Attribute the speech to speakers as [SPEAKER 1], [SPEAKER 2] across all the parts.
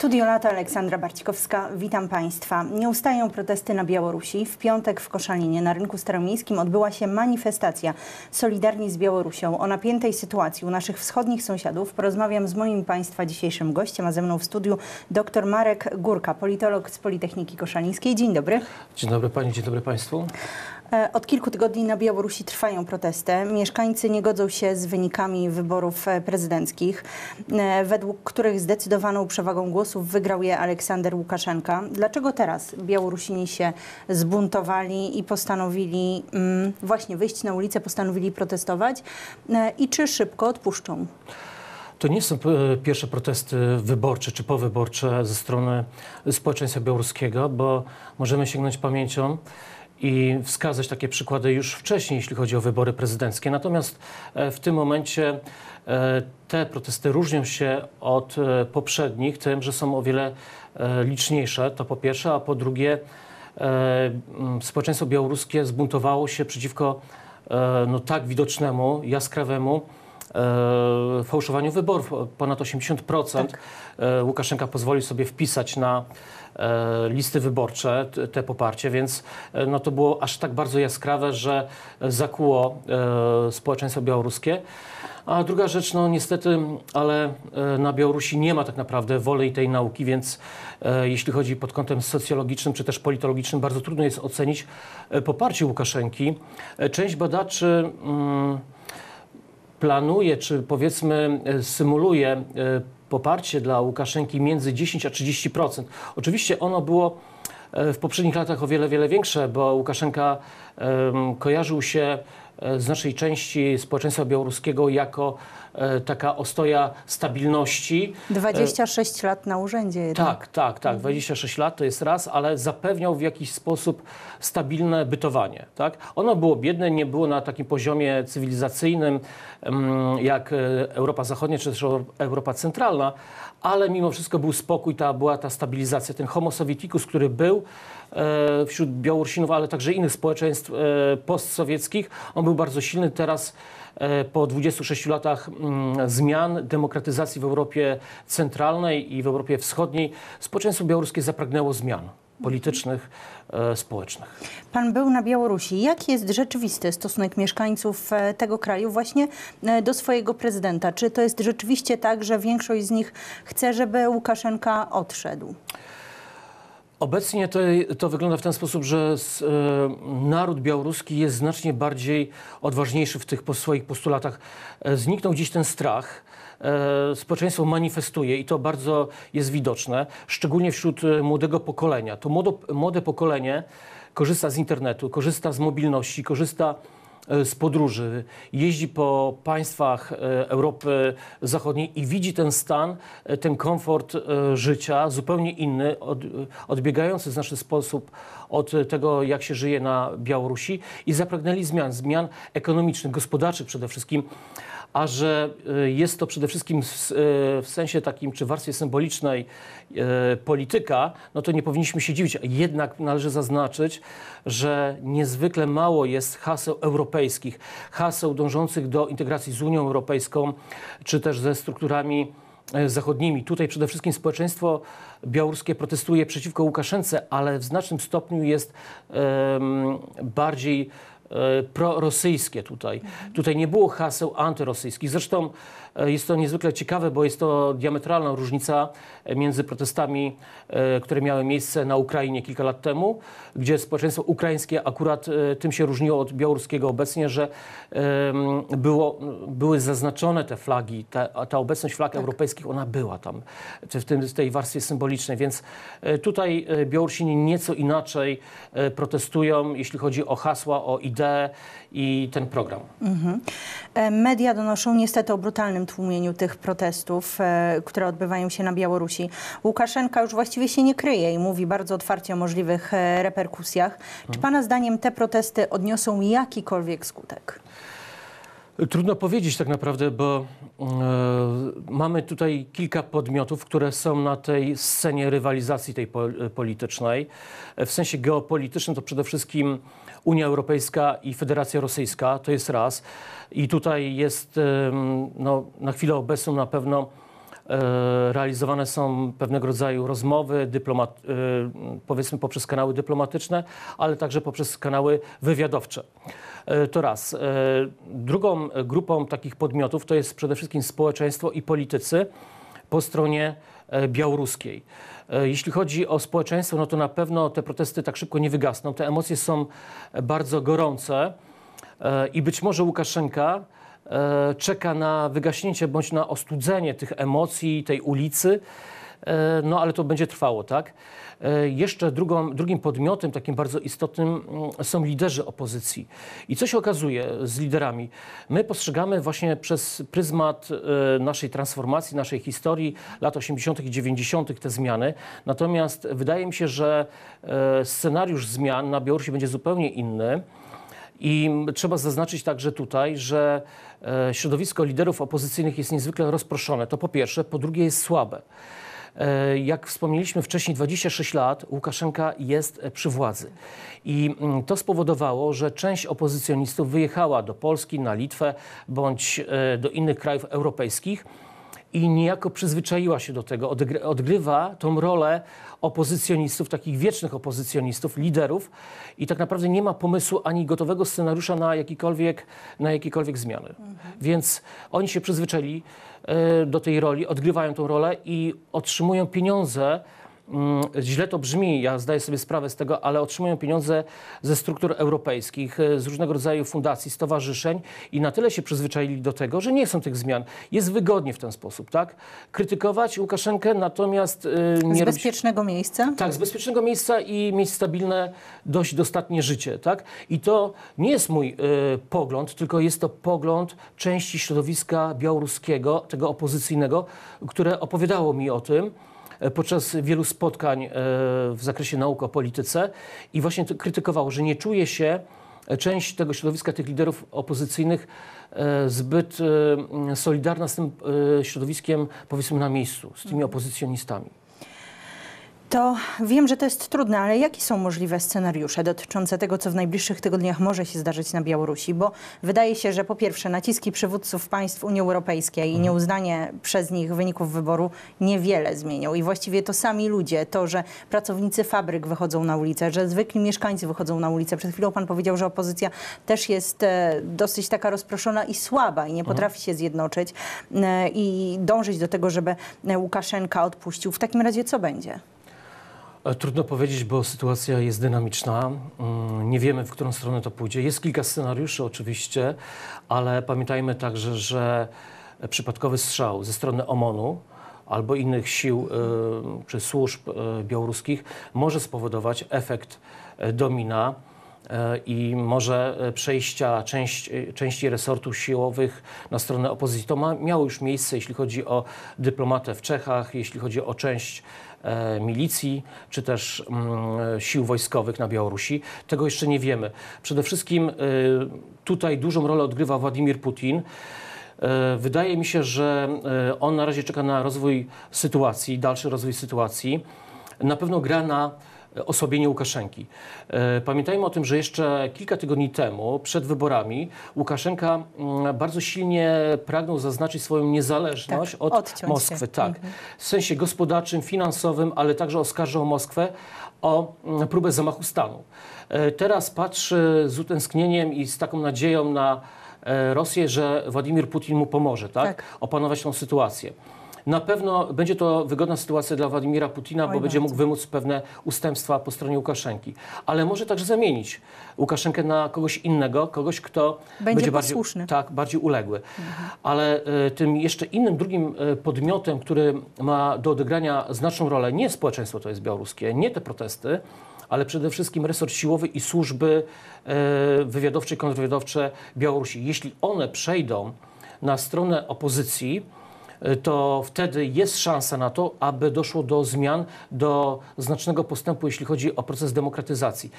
[SPEAKER 1] Studio Lata Aleksandra Barcikowska, witam Państwa. Nie ustają protesty na Białorusi. W piątek w Koszalinie na rynku staromiejskim odbyła się manifestacja Solidarni z Białorusią. O napiętej sytuacji u naszych wschodnich sąsiadów porozmawiam z moim Państwa dzisiejszym gościem, a ze mną w studiu dr Marek Górka, politolog z Politechniki Koszalińskiej. Dzień dobry.
[SPEAKER 2] Dzień dobry Pani, dzień dobry Państwu.
[SPEAKER 1] E, od kilku tygodni na Białorusi trwają protesty. Mieszkańcy nie godzą się z wynikami wyborów e, prezydenckich, e, według których zdecydowaną przewagą głosów wygrał je Aleksander Łukaszenka. Dlaczego teraz Białorusini się zbuntowali i postanowili mm, właśnie wyjść na ulicę, postanowili protestować i czy szybko odpuszczą?
[SPEAKER 2] To nie są pierwsze protesty wyborcze czy powyborcze ze strony społeczeństwa białoruskiego, bo możemy sięgnąć pamięcią i wskazać takie przykłady już wcześniej, jeśli chodzi o wybory prezydenckie. Natomiast e, w tym momencie e, te protesty różnią się od e, poprzednich tym, że są o wiele liczniejsze, to po pierwsze, a po drugie społeczeństwo białoruskie zbuntowało się przeciwko no, tak widocznemu, jaskrawemu fałszowaniu wyborów. Ponad 80% tak. Łukaszenka pozwolił sobie wpisać na E, listy wyborcze, te poparcie, więc e, no to było aż tak bardzo jaskrawe, że zakuło e, społeczeństwo białoruskie. A druga rzecz, no niestety, ale na Białorusi nie ma tak naprawdę woli tej nauki, więc jeśli chodzi pod kątem socjologicznym czy też politologicznym, bardzo trudno jest ocenić poparcie Łukaszenki. Część badaczy mm, planuje, czy powiedzmy symuluje poparcie dla Łukaszenki między 10 a 30%. Oczywiście ono było e, w poprzednich latach o wiele, wiele większe, bo Łukaszenka kojarzył się e, z naszej części społeczeństwa białoruskiego jako e, taka ostoja stabilności.
[SPEAKER 1] 26 lat na urzędzie. Jednak.
[SPEAKER 2] Tak, tak, tak. 26 lat to jest raz, ale zapewniał w jakiś sposób stabilne bytowanie. Tak? Ono było biedne, nie było na takim poziomie cywilizacyjnym jak Europa Zachodnia czy też Europa Centralna, ale mimo wszystko był spokój, ta, była ta stabilizacja. Ten homo sovieticus, który był e, wśród Białorusinów, ale także innych społeczeństw e, postsowieckich, on był bardzo silny. Teraz e, po 26 latach mm, zmian, demokratyzacji w Europie Centralnej i w Europie Wschodniej, społeczeństwo białoruskie zapragnęło zmian politycznych, e, społecznych.
[SPEAKER 1] Pan był na Białorusi. Jaki jest rzeczywisty stosunek mieszkańców e, tego kraju właśnie e, do swojego prezydenta? Czy to jest rzeczywiście tak, że większość z nich chce, żeby Łukaszenka odszedł?
[SPEAKER 2] Obecnie to, to, wygląda w ten sposób, że z, e, naród białoruski jest znacznie bardziej odważniejszy w tych po swoich postulatach. E, zniknął dziś ten strach. E, społeczeństwo manifestuje i to bardzo jest widoczne, szczególnie wśród e, młodego pokolenia. To młodo, młode pokolenie korzysta z internetu, korzysta z mobilności, korzysta z podróży, jeździ po państwach Europy Zachodniej i widzi ten stan, ten komfort życia zupełnie inny, odbiegający w znaczny sposób od tego, jak się żyje na Białorusi i zapragnęli zmian, zmian ekonomicznych, gospodarczych przede wszystkim a że e, jest to przede wszystkim e, w, sensie takim, czy warstwie symbolicznej e, polityka, no to nie powinniśmy się dziwić. Jednak należy zaznaczyć, że niezwykle mało jest haseł europejskich, haseł dążących do integracji z Unią Europejską, czy też ze strukturami zachodnimi. Tutaj przede wszystkim społeczeństwo białoruskie protestuje przeciwko Łukaszence, ale w znacznym stopniu jest bardziej prorosyjskie tutaj. Tutaj nie było haseł antyrosyjskich. Zresztą e, jest to niezwykle ciekawe, bo jest to diametralna różnica między protestami, e, które miały miejsce na Ukrainie kilka lat temu, gdzie społeczeństwo ukraińskie akurat tym się różniło od białoruskiego obecnie, że było, były zaznaczone te flagi, ta, ta obecność flag tak. europejskich, ona była tam w, tym, w tej warstwie symbolicznej, więc tutaj Białorusini nieco inaczej protestują, jeśli chodzi o hasła, o idee, i ten program. Mhm.
[SPEAKER 1] E, media donoszą niestety o brutalnym tłumieniu tych protestów, e, które odbywają się na Białorusi. Łukaszenka już właściwie się nie kryje i mówi bardzo otwarcie o możliwych e, reperkusjach. Czy mhm. Pana zdaniem te protesty odniosą jakikolwiek skutek?
[SPEAKER 2] Trudno powiedzieć tak naprawdę, bo e, mamy tutaj kilka podmiotów, które są na tej scenie rywalizacji tej po, politycznej. W sensie geopolitycznym to przede wszystkim Unia Europejska i Federacja Rosyjska, to jest raz. I tutaj jest no, na chwilę obecną na pewno e, realizowane są pewnego rodzaju rozmowy, dyplomat, e, powiedzmy poprzez kanały dyplomatyczne, ale także poprzez kanały wywiadowcze. E, To raz. E, Drugą grupą takich podmiotów to jest przede wszystkim społeczeństwo i politycy po stronie e, białoruskiej. Jeśli chodzi o społeczeństwo, no to na pewno te protesty tak szybko nie wygasną. Te emocje są bardzo gorące i być może Łukaszenka czeka na wygaśnięcie bądź na ostudzenie tych emocji, tej ulicy, no ale to będzie trwało, tak? E, Jeszcze drugą, drugim podmiotem takim bardzo istotnym mm, są liderzy opozycji. I co się okazuje z liderami? My postrzegamy właśnie przez pryzmat e, naszej transformacji, naszej historii lat 80. i 90. te zmiany. Natomiast wydaje mi się, że e, scenariusz zmian na Białorusi będzie zupełnie inny. I trzeba zaznaczyć także tutaj, że środowisko liderów opozycyjnych jest niezwykle rozproszone. To po pierwsze. Po drugie jest słabe. E, Jak wspomnieliśmy wcześniej, 26 lat Łukaszenka jest e, przy władzy. I mm, to spowodowało, że część opozycjonistów wyjechała do Polski, na Litwę bądź e, do innych krajów europejskich i niejako przyzwyczaiła się do tego, odgry- odgrywa tą rolę opozycjonistów, takich wiecznych opozycjonistów, liderów i tak naprawdę nie ma pomysłu ani gotowego scenariusza na jakiekolwiek, na jakiekolwiek zmiany. Więc oni się przyzwyczaili e, do tej roli, odgrywają tą rolę i otrzymują pieniądze Źle to brzmi, ja zdaję sobie sprawę z tego, ale otrzymują pieniądze ze struktur europejskich, e, z różnego rodzaju fundacji, stowarzyszeń i na tyle się przyzwyczaili do tego, że nie są tych zmian. Jest wygodnie w ten sposób, tak? Krytykować Łukaszenkę, natomiast e,
[SPEAKER 1] Z
[SPEAKER 2] nie robić...
[SPEAKER 1] bezpiecznego miejsca?
[SPEAKER 2] Tak, z bezpiecznego miejsca i mieć stabilne, dość dostatnie życie, tak? I to nie jest mój e, pogląd, tylko jest to pogląd części środowiska białoruskiego, tego opozycyjnego, które opowiadało mi o tym podczas wielu spotkań e, w zakresie nauk o polityce i właśnie to krytykowało, że nie czuje się e, część tego środowiska, tych liderów opozycyjnych e, zbyt solidarna z tym środowiskiem, powiedzmy, na miejscu, z tymi opozycjonistami.
[SPEAKER 1] To wiem, że to jest trudne, ale jakie są możliwe scenariusze dotyczące tego, co w najbliższych tygodniach może się zdarzyć na Białorusi? Bo wydaje się, że po pierwsze naciski przywódców państw Unii Europejskiej i nieuznanie przez nich wyników wyboru niewiele zmienią. I właściwie to sami ludzie, to, że pracownicy fabryk wychodzą na ulicę, że zwykli mieszkańcy wychodzą na ulicę. Przed chwilą pan powiedział, że opozycja też jest e, dosyć taka rozproszona i słaba i nie potrafi się zjednoczyć e, i dążyć do tego, żeby e, Łukaszenka odpuścił. W takim razie co będzie?
[SPEAKER 2] E, Trudno powiedzieć, bo sytuacja jest dynamiczna. Mm, Nie wiemy, w którą stronę to pójdzie. Jest kilka scenariuszy oczywiście, ale pamiętajmy także, że przypadkowy strzał ze strony OMON-u albo innych sił e, czy służb e, białoruskich może spowodować efekt domina i może przejścia część, części resortów siłowych na stronę opozycji. To ma, miało już miejsce, jeśli chodzi o dyplomatę w Czechach, jeśli chodzi o część milicji, czy też mm, sił wojskowych na Białorusi. Tego jeszcze nie wiemy. Przede wszystkim e, tutaj dużą rolę odgrywa Władimir Putin. E, Wydaje mi się, że e, on na razie czeka na rozwój sytuacji, dalszy rozwój sytuacji. Na pewno gra na osłabienie Łukaszenki. E, Pamiętajmy o tym, że jeszcze kilka tygodni temu, przed wyborami, Łukaszenka mm, bardzo silnie pragnął zaznaczyć swoją niezależność
[SPEAKER 1] Tak,
[SPEAKER 2] od
[SPEAKER 1] odciąć się.
[SPEAKER 2] Moskwy. Tak, w sensie gospodarczym, finansowym, ale także oskarżał Moskwę o mm, próbę zamachu stanu. E, Teraz patrzy z utęsknieniem i z taką nadzieją na e, Rosję, że Władimir Putin mu pomoże, tak?
[SPEAKER 1] Tak.
[SPEAKER 2] Opanować tą sytuację. Na pewno będzie to wygodna sytuacja dla Władimira Putina, bo
[SPEAKER 1] Oj,
[SPEAKER 2] będzie mógł wymóc pewne ustępstwa po stronie Łukaszenki. Ale może także zamienić Łukaszenkę na kogoś innego, kogoś, kto
[SPEAKER 1] Będzie
[SPEAKER 2] bardziej,
[SPEAKER 1] posłuszny.
[SPEAKER 2] tak, bardziej uległy. Ale e, tym jeszcze innym, drugim e, podmiotem, który ma do odegrania znaczną rolę, nie społeczeństwo to jest białoruskie, nie te protesty, ale przede wszystkim resort siłowy i służby e, wywiadowcze i kontrwywiadowcze Białorusi. Jeśli one przejdą na stronę opozycji, to wtedy jest szansa na to, aby doszło do zmian, do znacznego postępu, jeśli chodzi o proces demokratyzacji.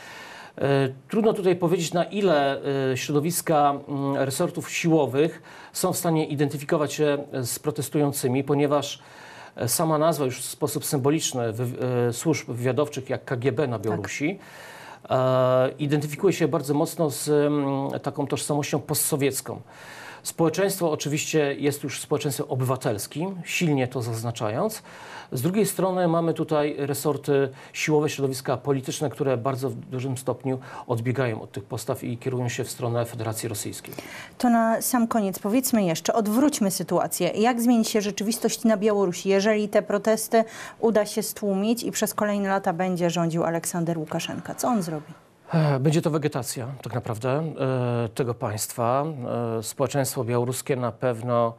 [SPEAKER 2] E, Trudno tutaj powiedzieć, na ile e, środowiska mm, resortów siłowych są w stanie identyfikować się z protestującymi, ponieważ e, sama nazwa już w sposób symboliczny e, służb wywiadowczych jak KGB na Białorusi e, identyfikuje się bardzo mocno z mm, taką tożsamością postsowiecką. Społeczeństwo oczywiście jest już społeczeństwem obywatelskim, silnie to zaznaczając. Z drugiej strony mamy tutaj resorty siłowe, środowiska polityczne, które bardzo w dużym stopniu odbiegają od tych postaw i kierują się w stronę Federacji Rosyjskiej.
[SPEAKER 1] To na sam koniec powiedzmy jeszcze, odwróćmy sytuację. Jak zmieni się rzeczywistość na Białorusi, jeżeli te protesty uda się stłumić i przez kolejne lata będzie rządził Aleksander Łukaszenka? Co on zrobi?
[SPEAKER 2] Będzie to wegetacja tak naprawdę e, tego państwa. E, Społeczeństwo białoruskie na pewno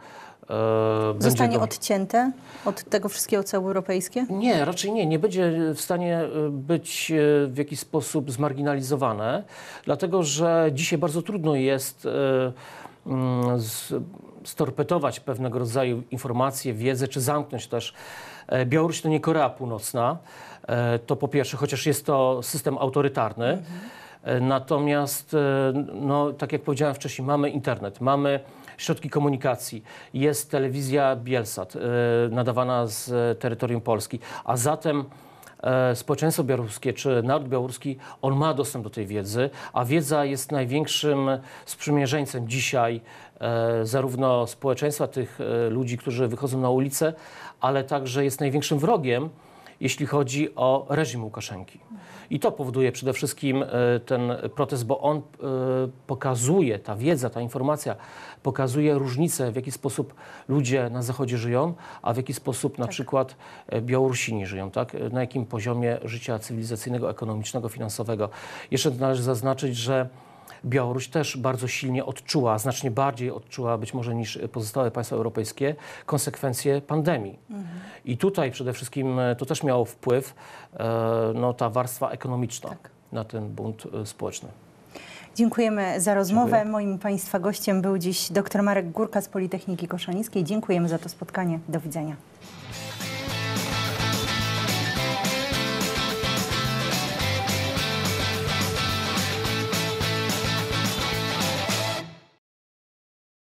[SPEAKER 2] e, będzie
[SPEAKER 1] Zostanie
[SPEAKER 2] go-
[SPEAKER 1] odcięte od tego wszystkiego, co europejskie?
[SPEAKER 2] Nie, raczej nie. Nie będzie w stanie być w jakiś sposób zmarginalizowane, dlatego że dzisiaj bardzo trudno jest mm, storpetować pewnego rodzaju informacje, wiedzę, czy zamknąć też. E, Białoruś to nie Korea Północna, e, to po pierwsze, chociaż jest to system autorytarny. E, Natomiast, no, tak jak powiedziałem wcześniej, mamy internet, mamy środki komunikacji, jest telewizja Bielsat nadawana z terytorium Polski, a zatem społeczeństwo białoruskie czy naród białoruski, on ma dostęp do tej wiedzy, a wiedza jest największym sprzymierzeńcem dzisiaj e, zarówno społeczeństwa tych e, ludzi, którzy wychodzą na ulicę, ale także jest największym wrogiem jeśli chodzi o reżim Łukaszenki. I to powoduje przede wszystkim e, ten protest, bo on e, pokazuje, ta wiedza, ta informacja pokazuje różnicę, w jaki sposób ludzie na Zachodzie żyją, a w jaki sposób na przykład e, Białorusini żyją, tak? Na jakim poziomie życia cywilizacyjnego, ekonomicznego, finansowego. Jeszcze należy zaznaczyć, że Białoruś też bardzo silnie odczuła, znacznie bardziej odczuła być może niż pozostałe państwa europejskie, konsekwencje pandemii. I tutaj przede wszystkim e, to też miało wpływ e, no, ta warstwa ekonomiczna
[SPEAKER 1] Tak.
[SPEAKER 2] na ten bunt e, społeczny.
[SPEAKER 1] Dziękujemy za rozmowę.
[SPEAKER 2] Dziękuję.
[SPEAKER 1] Moim Państwa gościem był dziś dr Marek Górka z Politechniki Koszalińskiej. Dziękujemy za to spotkanie. Do widzenia.